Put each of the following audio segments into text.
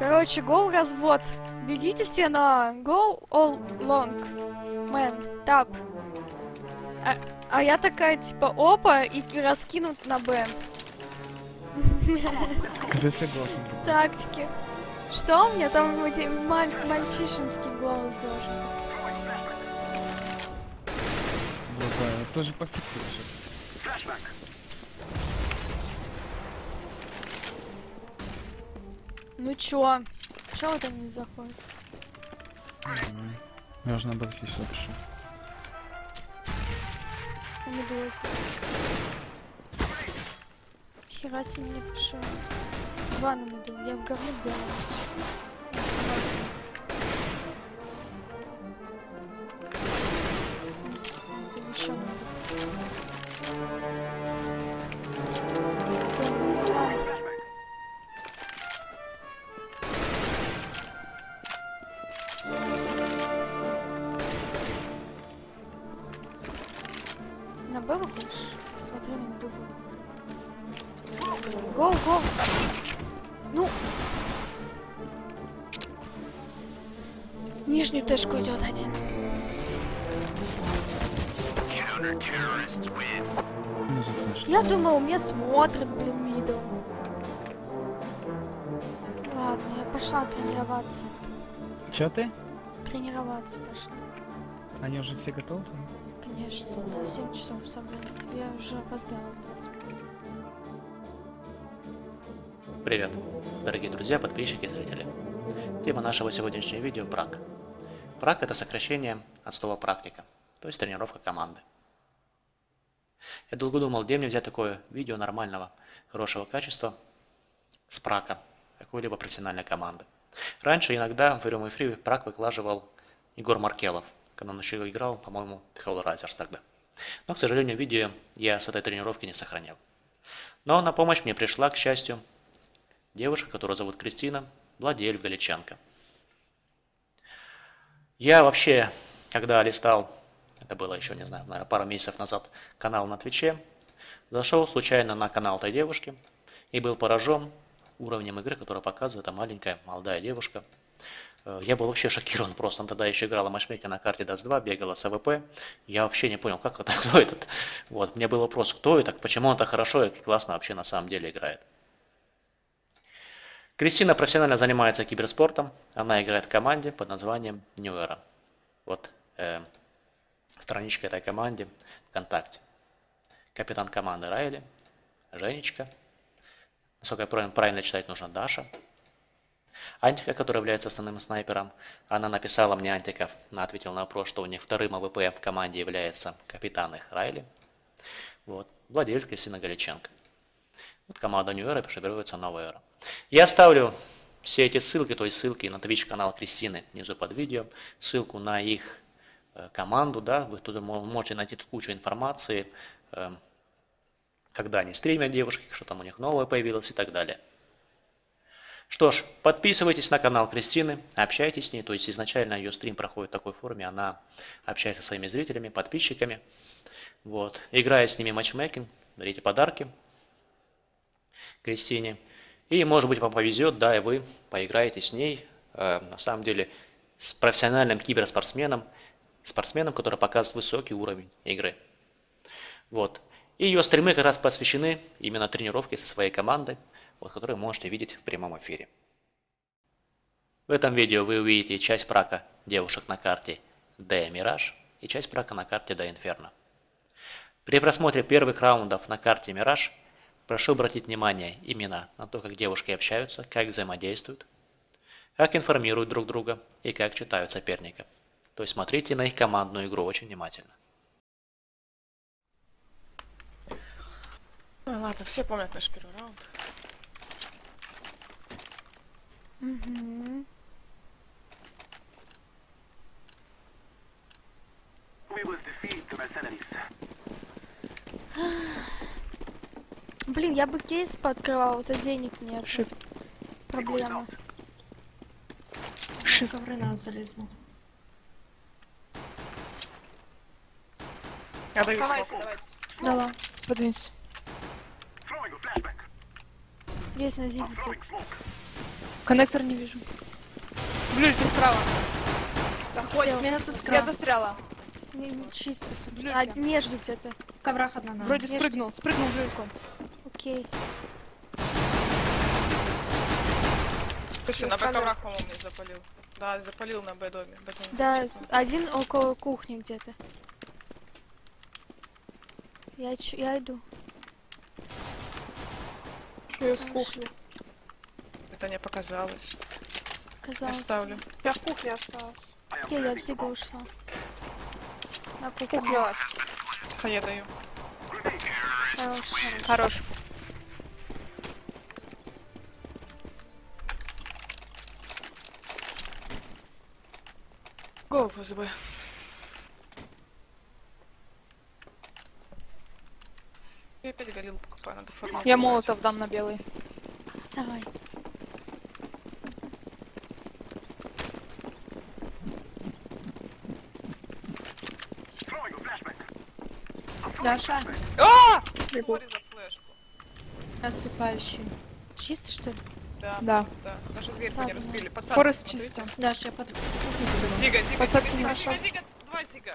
Короче, go развод. Бегите все на go all long. Man, tap. А, а я такая, типа, опа, и раскинут на Б. Ты согласен. Тактики. Что у меня там маль- мальчишинский голос должен? Благая, я тоже пофиксил сейчас. Ну чё? Чё вы там не уже на боксе сюда пришел. Помидуйте. Хера себе мне пришел. Два на меду. Я в говно белая. Тэшку идет один. Я думал, мне смотрят, блин, мидл. Ладно, я пошла тренироваться. Чё ты? Тренироваться пошла. Они уже все готовы? Конечно, на 7 часов собрали. Я уже опоздала. 20 минут. Привет, дорогие друзья, подписчики и зрители. Тема нашего сегодняшнего видео – прак. Прак – это сокращение от слова практика, то есть тренировка команды. Я долго думал, где мне взять такое видео нормального, хорошего качества с прака какой-либо профессиональной команды. Раньше иногда в Room Free прак выкладывал Егор Маркелов, когда он еще играл, по-моему, Hell Risers тогда. Но, к сожалению, видео я с этой тренировки не сохранил. Но на помощь мне пришла, к счастью, девушка, которую зовут Кристина, Владель Галичанка. Я вообще, когда листал, это было еще, не знаю, наверное, пару месяцев назад, канал на Твиче, зашел случайно на канал этой девушки и был поражен уровнем игры, который показывает эта маленькая молодая девушка. Э, Я был вообще шокирован просто. Она тогда еще играла матчмейка на карте Dust 2, бегала с АВП. Я вообще не понял, как это, кто этот. Вот, мне был вопрос, кто это, почему он так хорошо и классно вообще на самом деле играет. Кристина профессионально занимается киберспортом. Она играет в команде под названием New Era. Вот э, страничка этой команде ВКонтакте. Капитан команды Райли, Женечка. Насколько я правильно, правильно читать нужно Даша. Антика, которая является основным снайпером, она написала мне, Антика, она ответила на вопрос, что у них вторым АВП в команде является капитан их Райли. Вот. Владелец Кристина Галиченко. Вот команда New Era пошибируется новая эра. Я оставлю все эти ссылки, то есть ссылки на Twitch канал Кристины внизу под видео, ссылку на их э, команду, да, вы туда мо- можете найти кучу информации, э, когда они стримят девушки, что там у них новое появилось и так далее. Что ж, подписывайтесь на канал Кристины, общайтесь с ней, то есть изначально ее стрим проходит в такой форме, она общается со своими зрителями, подписчиками, вот, играя с ними матчмейкинг, дарите подарки Кристине, и может быть вам повезет, да, и вы поиграете с ней, э, на самом деле, с профессиональным киберспортсменом, спортсменом, который показывает высокий уровень игры. Вот. И ее стримы как раз посвящены именно тренировке со своей командой, вот, которую можете видеть в прямом эфире. В этом видео вы увидите часть прака девушек на карте D Mirage и часть прака на карте D Inferno. При просмотре первых раундов на карте Mirage прошу обратить внимание именно на то, как девушки общаются, как взаимодействуют, как информируют друг друга и как читают соперника. То есть смотрите на их командную игру очень внимательно. Ну ладно, все помнят наш первый раунд. Мгм. Блин, я бы кейс пооткрывал, это денег нет. Шип. Проблема. Шип. Ковры на залезла. Я даю смоку. Дала. Подвинься. Есть на smoke. Коннектор не вижу. Блюлька справа. Сел. Минус Я застряла. Не, не чисто тут. Блюдки. А, между где-то. В коврах одна на. Вроде Между- спрыгнул, спрыгнул в блюльку. Окей. Слушай, на Б-коврах, по-моему, не запалил. Да, запалил на Б-доме. Б-доме. Да, один около кухни где-то. Я, ч- я иду. Плюс кухня. Это не показалось. Я Казалось. ставлю. Я в кухне осталась. Окей, я в Зига ушла. На кухню. Кухня. А я даю. Хорош. Хорош. Го, ФСБ. Я опять горил покупаю, надо формат. Я молотов дам на белый. Давай. Даша, А! Осыпающий. Чисто что ли? Да, Да. да. Даже не разбили. Пацан, Форест смотрите. чисто. Даша, я под... Зига, Зига, Пацан, Зига, Зига. Зига, Зига, два Зига.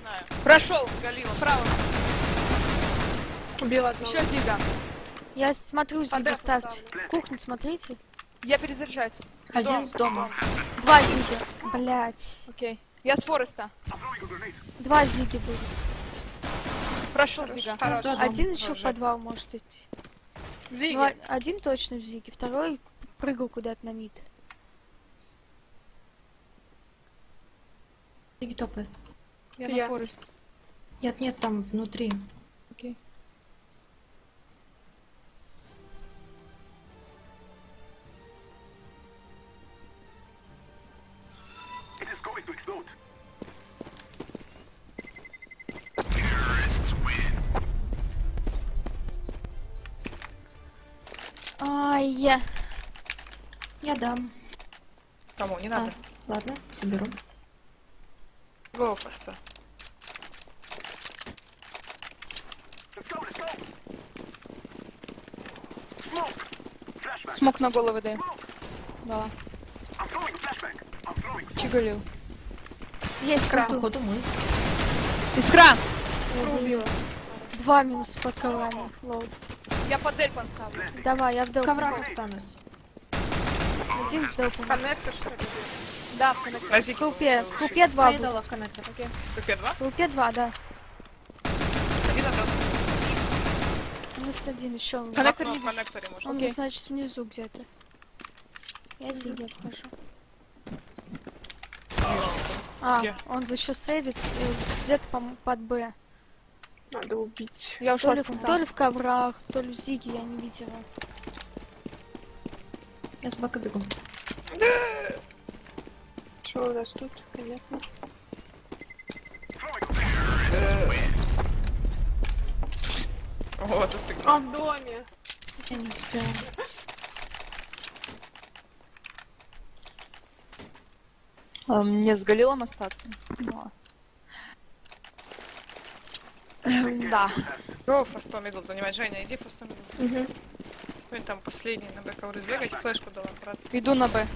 Знаю. Прошел. Галила, справа. Убила одного. Еще Зига. Я смотрю Зига, ставьте. Кухню смотрите. Я перезаряжаюсь. Один с дома. Два Зиги. Блять. Окей. Я с Фореста. Два Зиги будет. Прошел Зига. Один еще в подвал может идти. Ну, а- один точно в Зиге, второй прыгал куда-то на мид. Зиги топает. Я Это на я. Форесте. Нет, нет, там внутри. Ай, я. Я дам. Кому? Не А, надо. ладно, заберу. Го, просто. Let's go, let's go. Flashback. Смог на голову даю. Да. Чигалил. Есть круту. Походу мы. Искра! Два минуса под коврами. Лоу. Я под Эль поставлю. Давай, я в В долг. коврах останусь. Один с долгом. Коннектор, что ли? Да, в коннекторе. В. В крупе два. Поедала в коннектор. 2? В крупе два, да. Один отдал. Минус один еще. Коннектор В не вижу. коннекторе можно. Он, значит, внизу где-то. Я Зиги обхожу. А, он еще сейвит э, где-то по- под Б. Надо убить. Я То ушла ли, в то ли в коврах, то ли в Зиге, я не видела. Я с бока бегу. Что у нас тут? Понятно. О, тут ты. А, в доме. Я не успела. А, Мне с Галилом остаться. Ну, Да. Го, фастом мидл занимать. Женя, иди фастом мидл. Угу. Ну, там последний на бэковры сбегать. Флешку дала, брат. Иду на Б.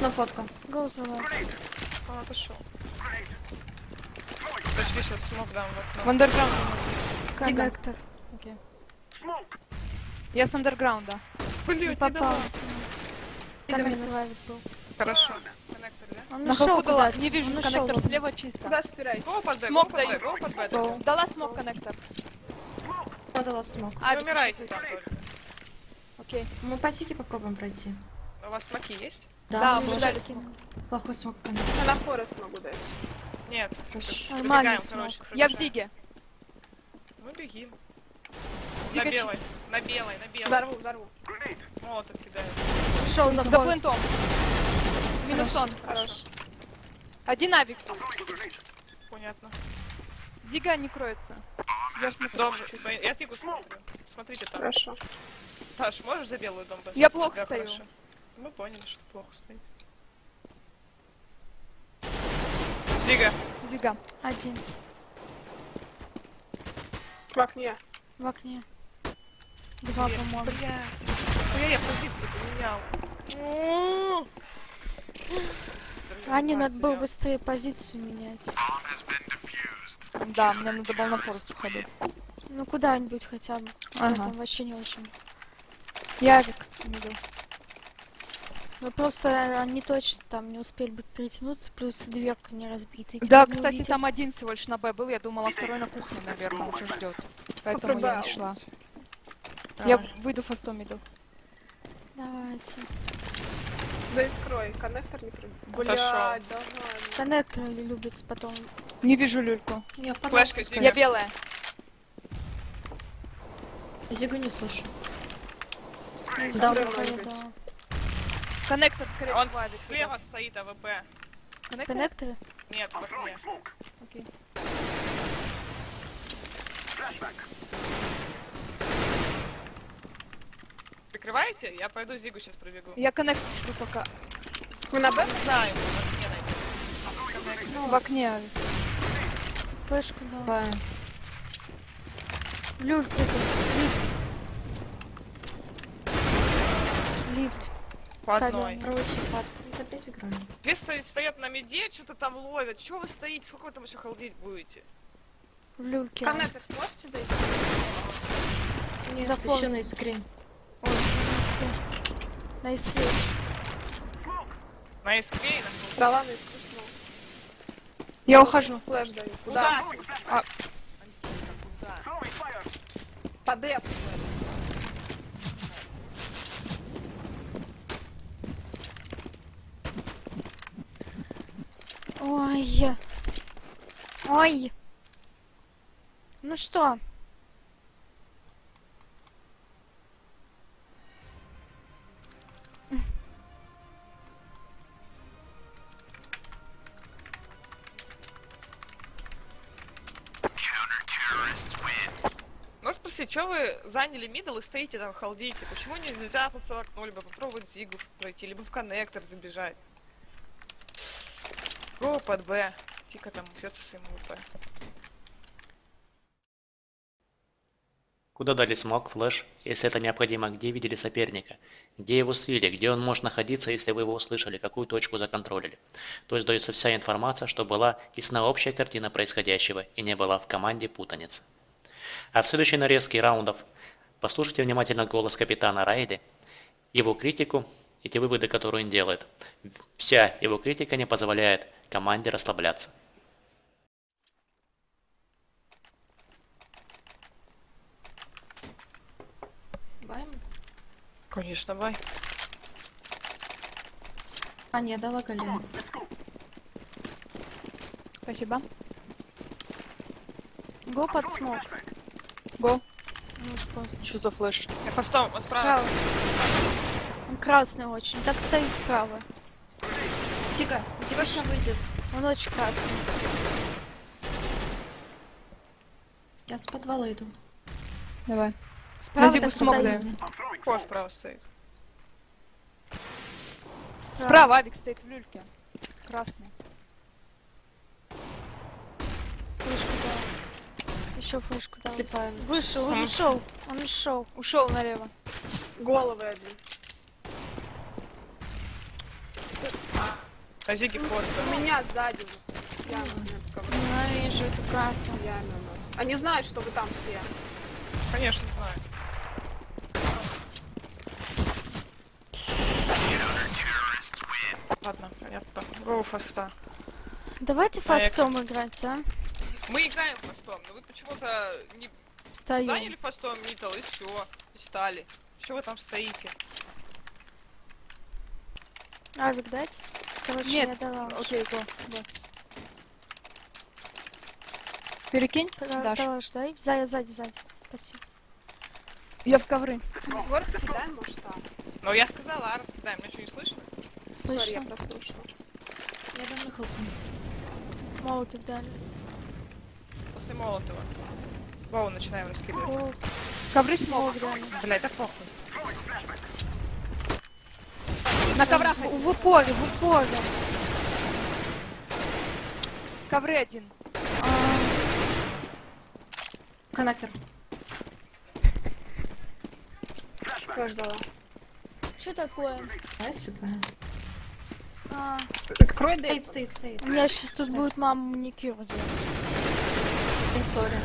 Ну, фотка. Гоу взрывай. Он отошел. Подожди, сейчас смог дам в В окно. андерграунд. Коннектор. Окей. Я с андерграунда. Блин, не попался. Коннектор минус. Хорошо. Да? Он На халку дала. Не вижу Он ушел. коннектор слева чисто. Куда под Б, даю. Дала смог коннектор. Подала смог. А, умирайте там только. Окей. Мы по сике попробуем пройти. У вас смоки есть? Да, мы мы уже ждали Плохой смог коннектор. Я на форест могу дать. Нет. Хорошо. Нормальный короче, Я в. Зиге. Мы бегим. Зига На белой, на белой, на белой. Взорву, взорву. Молотов кидаю. Ушел за За плентом. Минус он. Хорошо. Один авик. Понятно. Зига не кроется. Я смотрю. Дом, я Зигу смотрю. Смотрите там. Хорошо. Таш, можешь за белую дом Я плохо Да, стою. хорошо. Мы поняли, что плохо стоит. Зига. Зига. Один. В окне. В окне. Два, по-моему. Блядь. Нихуя я позицию поменял. М. Ане надо было быстрее позицию менять. Да, мне надо было на форс уходить. Ну куда-нибудь хотя бы. Я Ага. там вообще не очень. Явик. иду. Ну просто они точно там не успели бы притянуться, плюс дверка не разбита. Да, не кстати, увидели. там один всего лишь на Б был, я думала, второй на кухне, наверное, уже ждет. Поэтому я не шла. Я Давай. выйду фастом иду. Давайте. Да открой, коннектор не прыгай. Блядь, давай. Коннекторы любят потом. Не вижу люльку. В подвал Флешка. Я белая. Зигу не слышу. Ну, Да, да. Коннектор, скорее Он Авик. слева стоит, АВП. Коннектор? Коннекторы? Нет, в окне. Окей. Прикрываете? Я пойду Зигу сейчас пробегу. Я коннектор жду пока. Вы на Б? Знаю, в окне найти. Ну, в окне. Флешку. Б. Люльку. Лифт. Лифт. По одной. Пад. Это опять в экране. Две стоят, стоят на меде, что-то там ловят. Чего вы стоите? Сколько вы там еще халдеть будете? В люльке. Коннектор можете зайти? Нет, За еще форс. на искре. Ой, на искре. На искре. На эскре и на Да ладно, искусно. Я ухожу. Флэш даю. Куда? Куда? А. Куда? По Д. Ой. Ой. Ну что? Что вы заняли middle и стоите там hold ите? Почему не- нельзя под 40 либо попробовать Зигу пройти, либо в коннектор забежать? Go под Б. Тихо там бьется с AWP. Куда дали smoke, flash, если это необходимо, где видели соперника, где его слили, где он может находиться, если вы его услышали, какую точку законтролили. То есть дается вся информация, что была ясна общая картина происходящего и не была в команде путаницы. А в следующей нарезке раундов послушайте внимательно голос капитана Райли, его критику и те выводы, которые он делает. Вся его критика не позволяет команде расслабляться. Баем? Конечно, бай. А, не, дала Галину. Спасибо. Го под смог. Го. Ну уж поздно. Что за флеш? Я постом, он справа. Справа. Он красный очень. Так стоит справа. Тика, сейчас выйдет. Он очень красный. Я с подвала иду. Давай. Справа Зигу так смог стоит. Кор справа стоит. Справа. Справа Авик стоит в люльке. Красный. Флешку дал. Еще флешку. Слепая. Вышел, он ушел. Он ушел. Ушел налево. Головы один. А Зиги форт. У меня сзади. Ненавижу эту карту. Яна у нас. Они знают, что вы там все. Конечно, знаю. Ладно, понятно. Гоу фаста. Давайте фастом играть, а? Мы играем фастом, но вы почему-то не Встаю. заняли фастом митл и все, и стали. Чего вы там стоите? Авик дать? Короче, Нет. я дала. Окей, го. го. Перекинь, Да, Даш. Давай, ждай. Сзади, сзади, сзади. Спасибо. Я в ковры. Егор, скидаем, может, там. Ну, я сказала, а раскидаем, меня что, не слышно? Я Слышно. прослушала. Я дам на хелпу. Молотов дали. После Молотова. Воу, начинаем раскидывать. Ковры смог. смог дали. Блядь, да похуй. На коврах. В, упоре, в упоре. Ковры один. А, Connector. Flash дала. Что такое? Спасибо. А, Открой дверь. Стоит, стоит, стоит. у меня сейчас тут будет мама маникюр делать. Sorry.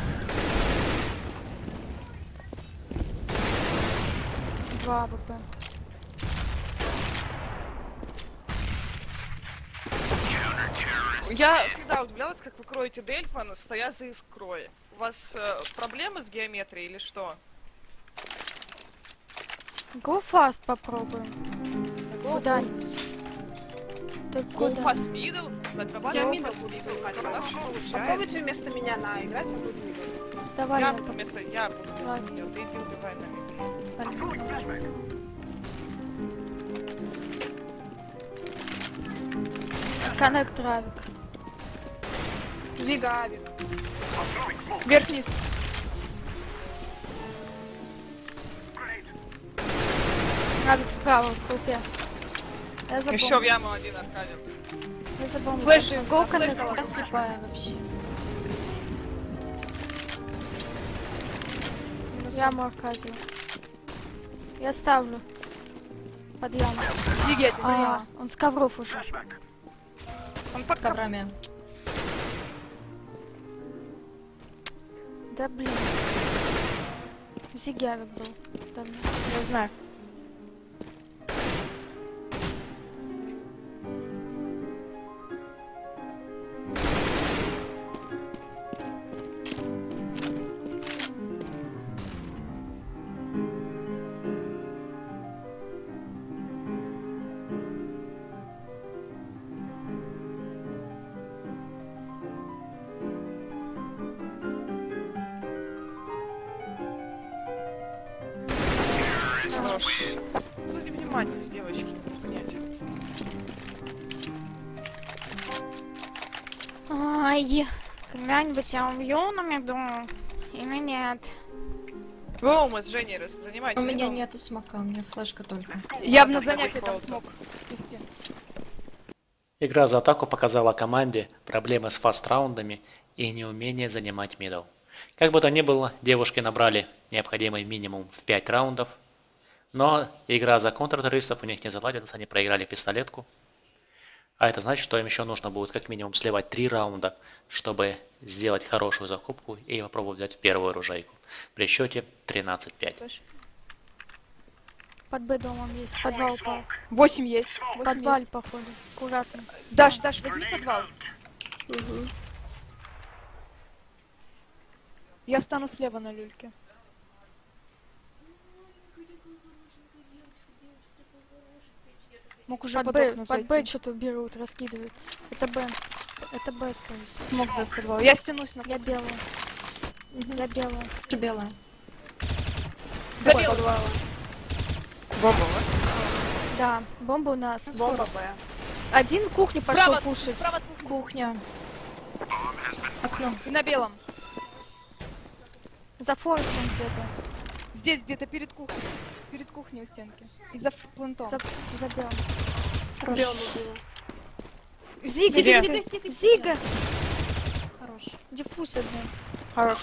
Два AWP. Я всегда удивлялась, как вы кроете Дельпан, стоя за искрой. У вас э, проблемы с геометрией или что? Go fast попробуем. Куда-нибудь. Go куда? fast middle? Я получается? Попробуйте вместо меня на играть, а буду. Давай, Я буду вместо... Я буду вместо нее. Ты иди убивай на flashbang. Коннект Равик. Лига Авик. Вверх-вниз. Равик справа, в толпе. Я. Еще в яму один отправим. Я давай. Я слепая вообще. Яму Аркадию. Я ставлю. Под яму. Я. А, он с ковров уже. Он под Коврами. Да блин. Зигявик был. Там. Не знаю. Хорош. Кстати, внимание с девочки, понять. Ай, когда-нибудь я убью на меду или нет? Во, мы с Женей раз- занимайтесь. У меня Ром. нету смока, у меня флешка только. Я бы на занятии там смог вести. Игра за атаку показала команде проблемы с фаст-раундами и неумение занимать мидл. Как бы то ни было, девушки набрали необходимый минимум в 5 раундов, но игра за контртеррористов у них не заладилась, они проиграли пистолетку. А это значит, что им еще нужно будет как минимум сливать 3 раунда, чтобы сделать хорошую закупку и попробовать взять первую оружейку. При счете 13-5. Под Б домом есть. Подвал упал. Восемь есть. Восемь Подвал, есть. походу. Аккуратно. Даш, Даш, возьми подвал. Я встану слева на люльке. Мог уже Под под, Б, под Б что-то берут, раскидывают. Это Б. Это Б, скорее всего. Смог дать подвал. Я стянусь на Я белая. Я белая. Же белая. Забил. Бомба, Да, бомба у нас. Бомба Б. Один кухню пошел Справа, кушать. справа от кухни. Кухня. Окно. И на белом. За форестом где-то. Здесь где-то перед кухней. Перед кухней у стенки. И за плентом. За, за белым. Белую убила. Зига? Зига, Зига, Зига, Зига. Хорош. Диффуз один. Хорош.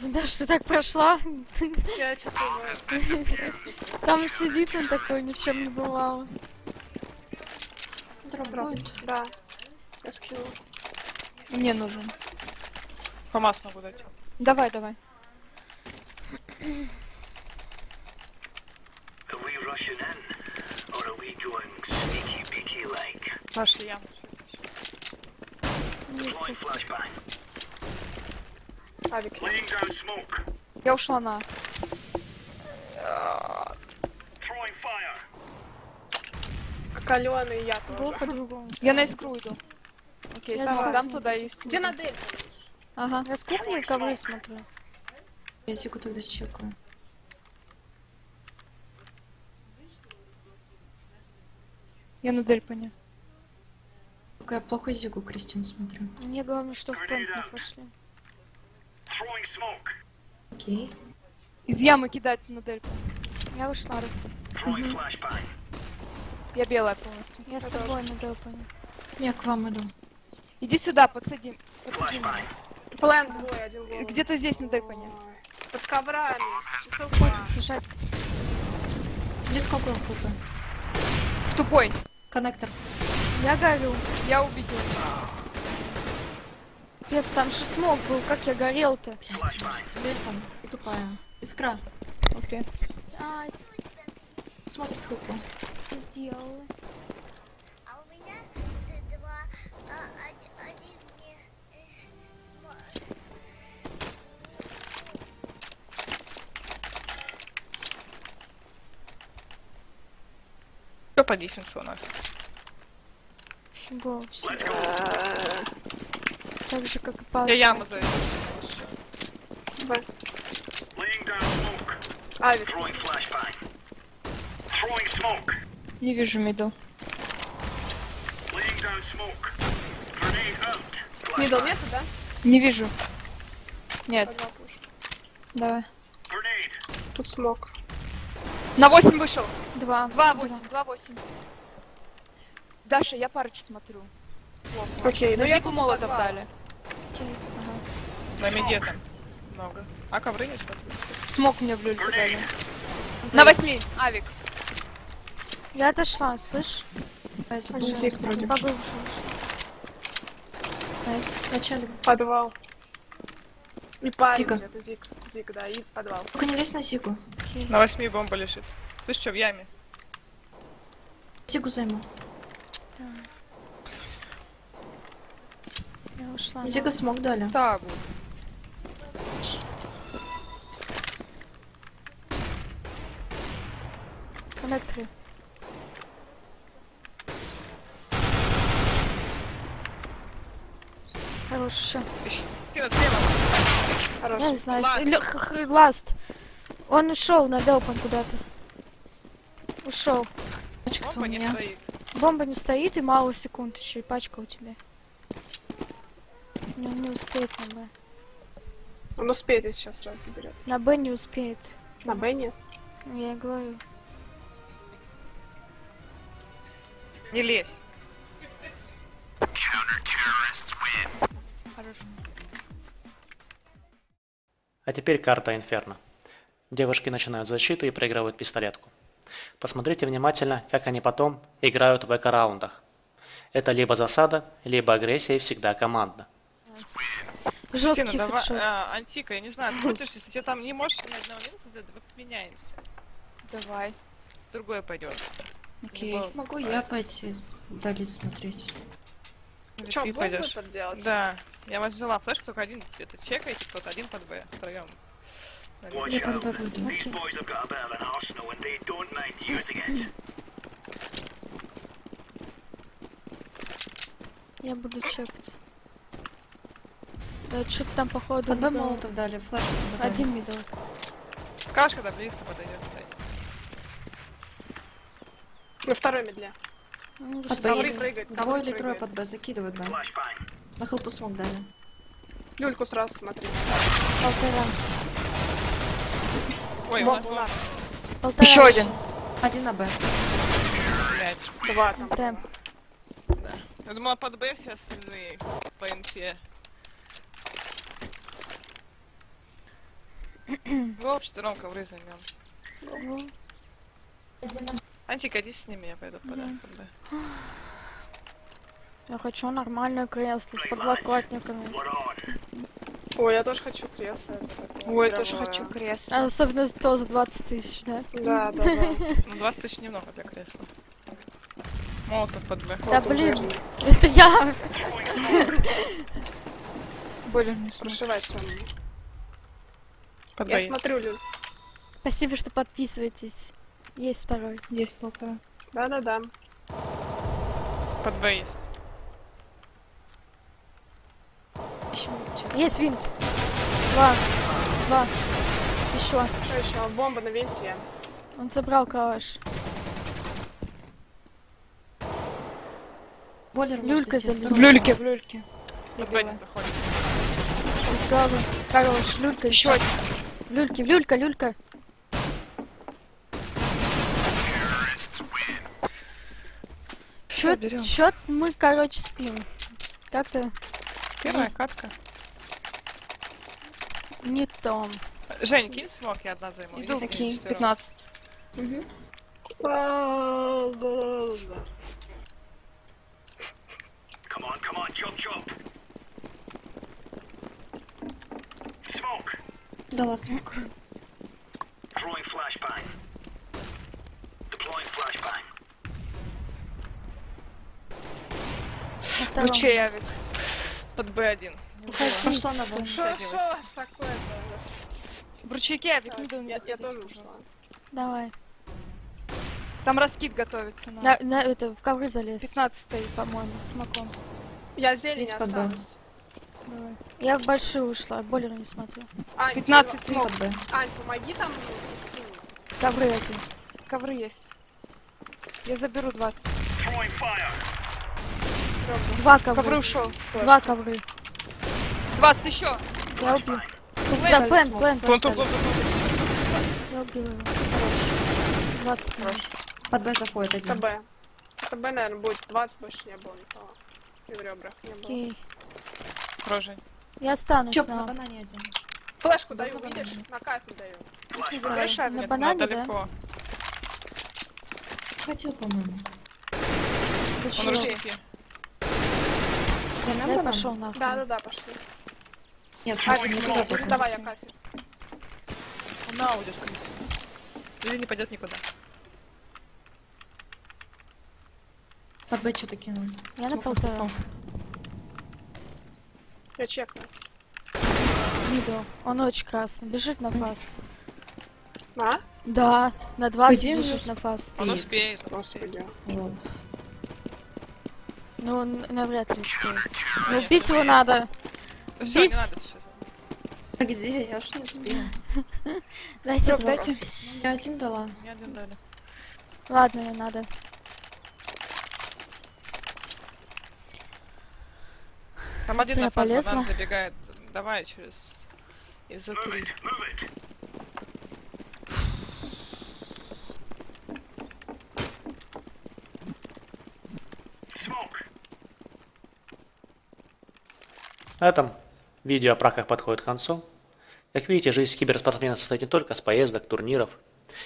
Да что так прошла? Я. Там сидит он такой, ни в чем не бывало. Будет. Да. Я. Мне нужен. ФАМАС могу дать. Давай, давай. Пошли. Авик. Я ушла на. Каленый я Был тоже. по-другому. Я на искру иду. Окей, Я знаю. дам туда и Где на Дель? Ага. Я с кухни ковры смотрю. Я Зигу тогда чекаю. Я на Дельпане. Только я плохо Зигу Кристин смотрю. Мне главное, что в плент не пошли. Окей. Из ямы кидать на Дельпан. Я ушла. Throwing flashbang. Я белая полностью. Я с тобой на Делпане. Я к вам иду. Иди сюда, подсади. подсади. План двое, один. Где-то здесь на Дельпане. Под коврами. Хоть сажать. Близко хлопа. В тупой. Коннектор. Я горю. Я увидела. Пец, там же смог был, как я горел-то. Дверь там. И тупая. Искра. Окей. Смотрит хлопу. сделала. Что по дефенсу у нас? Э, Так же, как и по... Я яму flashbang. Throwing smoke. Не вижу middle. Middle нету, да? Не вижу. Нет, давай. Тут смог. На 8 вышел. Два. Два Два. 8, 2 8. Даша, я парыч смотрю. Окей, ну На я Зику молотов дали. Окей, На ага. меде там много. А ковры не смотрю. Смог мне в люльку дали. На 8, Авик. Я отошла, слышь? Забыл Пожалуйста, не побывшую. Найс. Вначале. Подвал. И парень, Зика. это Зик. Зик, да, и подвал. Только не лезь на Зигу. На восьми бомба лежит. Слышь, что в яме? Зигу займу. Я ушла. Зига смог дали. Да, будет. Коннекторы. Хорош, еще. Тина, слева. Хороший. Я не знаю, ласт. Он ушел на Делпан куда-то. Ушел. Бомба не стоит. Бомба не стоит и мало секунд еще, и пачка у тебя. Не, он не успеет на Б. Он успеет, если сейчас сразу заберет. На Б не успеет. На Б нет. Я и говорю. Не лезь. Хорошо. А теперь карта Инферно. Девушки начинают защиту и проигрывают пистолетку. Посмотрите внимательно, как они потом играют в эко-раундах. Это либо засада, либо агрессия и всегда командно. Жесткий Тина, давай, а, Антика, я не знаю, ты хочешь, если тебе там не можешь ни одного минуса сделать, давай поменяемся. Давай. Другое пойдет. Окей. Могу я пойти сдали смотреть. Че, ты пойдешь. Да. Я вас взяла флешку, только один это чекайте, кто-то один под Б, втроем. Watch Я под out. Б буду. These boys have got a bit of an arsenal and they don't mind using it. Я буду чекать. Да, что-то там походу... Под было. молотов дали. Дали. Один мидл. Скажешь, когда близко подойдет, кстати. На второй медле. Ну, Под ковры Двое или трое под Б закидывают, да. На хелпу смог дали. Люльку сразу смотри. полтора. Ой, у нас. Полтора Еще один. Один на Б. блядь. Два там. Темп. Я думала, под Б все остальные по инфе. Го, четвером ковры займем. Антика, иди с ними, я пойду под Мгм. под Б. Я хочу нормальное кресло с подлокотниками. Ой, я тоже хочу кресло. Ой, тоже игровое. хочу кресло. А Особенно то за 20 тысяч, да? Да, да, да. Ну, 20 тысяч немного для кресла. Молотов под Б. Да Вот блин, уже. это я. Блин, не Б Я смотрю, Люль. Спасибо, что подписываетесь. Есть второй. Есть полтора. Да-да-да. Под Б есть. Еще чё? Есть винт. Два. Два. Еще. Еще? Бомба на винте. Он забрал калаш. Бойлер Люлька залезла. В люльке, в люльке. Заходит. Из головы. Хорош. Люлька еще. В люльке, в люлька, люлька. Берём? чё мы, короче, спим? Как-то Первая катка. Не том. Жень, кинь смог, я одна займу. Иду. Четвером. 15. А, да-да-да. Come on, come on, chop chop. Smoke. Дала смог. Throwing flashbang. Deploying flashbang. Втором Ручей месте. авит. Под Б1. Пошла на бомбу. Что, что такое-то? В ручейке Так, мидл не я, тоже ушла. Давай. Там раскид готовится на, На, на это, в ковры залез, 15 по-моему. с маком. Я зелень Здесь под. Давай. Я в большую ушла, более не смотрю. Ань, 15 ты- смог. Ань, помоги там. Ковры один. Ковры есть. Я заберу 20. Throwing fire. Два ковры. Ковры ушел. Два ковры. 20 еще. Я убил. За плент, плент. Плент, плент, Я убил его. Хорош. 20 минус. Под Б заходит Это один. Б. Это Б, наверное, будет 20, больше не было никого. И в ребрах не было. Окей. Рожень. Я останусь Чоп на на, банане один. Флешку Да, даю, на видишь? банане. На кафель даю. Если на банане, да? далеко. Хватил, по-моему. Ты Он чё? ручейки. Займем Я банан? пошел нахуй. Да-да-да, пошли. Нет, в смысле, Ань, не туда только. давай, я кафель. Он на аудио, скорее всего. Или не пойдет никуда. Под Б что-то кинул. Я на полтора. Я чекну. Видел. Он очень красный. Бежит на фаст. А? Да, на 20 Где бежит же на фаст. Он успеет. Господи. Вот. Ну, он навряд ли успеет. Но убить его надо. Все, не Бить? А где? Я уж не успела. Дайте дроп. дайте. Я один дала. Не один дали. Ладно, не надо. Там один на банан забегает. Давай через... Из-за три. Move видео о праках подходит к концу. Как видите, жизнь киберспортсмена состоит не только с поездок, турниров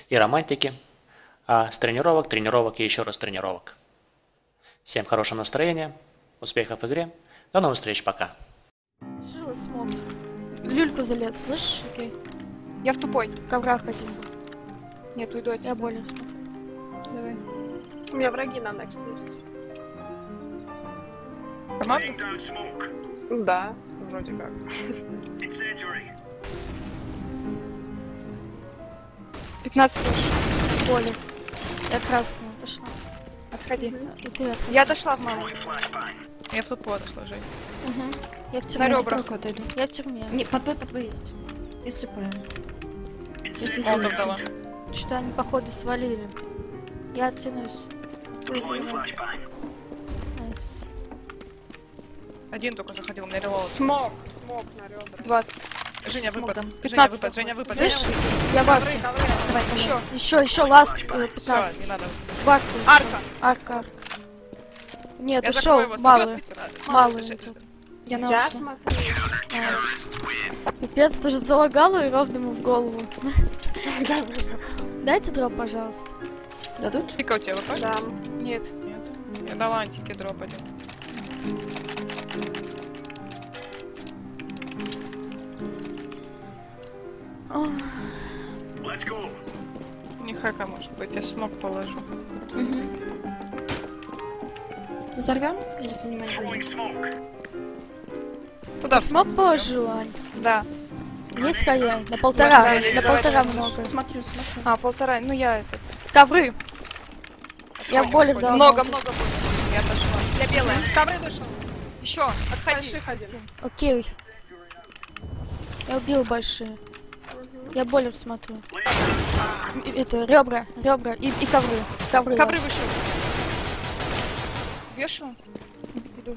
и романтики, а с тренировок, тренировок и еще раз тренировок. Всем хорошего настроения, успехов в игре, до новых встреч, пока. Жила смог. В люльку залез, слышишь? Окей. Я в тупой. В коврах один был. Нет, уйду Я отсюда. более смотрю. Давай. У меня враги на next есть. Команда? Да, вроде как. 15 флеш. Более. Я красная отошла. Отходи. И ты отошла. Я дошла в маму. Я в тупую отошла, Жень. Угу. Я в На тюрьме. ребра. Стройку отойду. Я в тюрьме. Не, под Б, под Б есть. Если Б. Если дала. Что-то они, походу, свалили. Я оттянусь. Deploying flashbang. Один только заходил, у меня релоуд. Смог, смог на ребра. 20. Женя, выпад. Женя, 15 выпад, Женя, выпад. Женя, Я ковры. Давай, Еще. Еще, еще, ласт э, Все, не 15. надо. В арку. еще. Арка. Арка, арка. Нет, Я ушел. Малый. Малый идет. Я на Я. Пипец, ты же залагала и ровно ему в голову. Дайте дроп, пожалуйста. Дадут? Пика у тебя выпад? Да. Нет. Нет. Я дала антики дроп один. Не хака, может быть, я смог положу. Взорвем или smoke. Туда смог положил, Ань? Да. Есть хая? На полтора. Да, на полтора давай, много. Смотрю, смотрю. А, полтора. Ну я этот. Ковры. Я более дала. Много, много будет. Я отошла. Я белая. Ковры вышел. Еще. Отходи. Кристин. Окей. Я убил большие. Я более смотрю. Это ребра, ребра и, и ковры. Ковры. Ковры лаз. вышел. Вешу. Иду.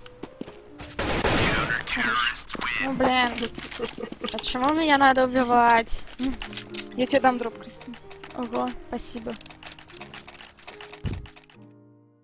Ну блин. Почему меня надо убивать? Я тебе дам дроп, Кристин. Ого, спасибо.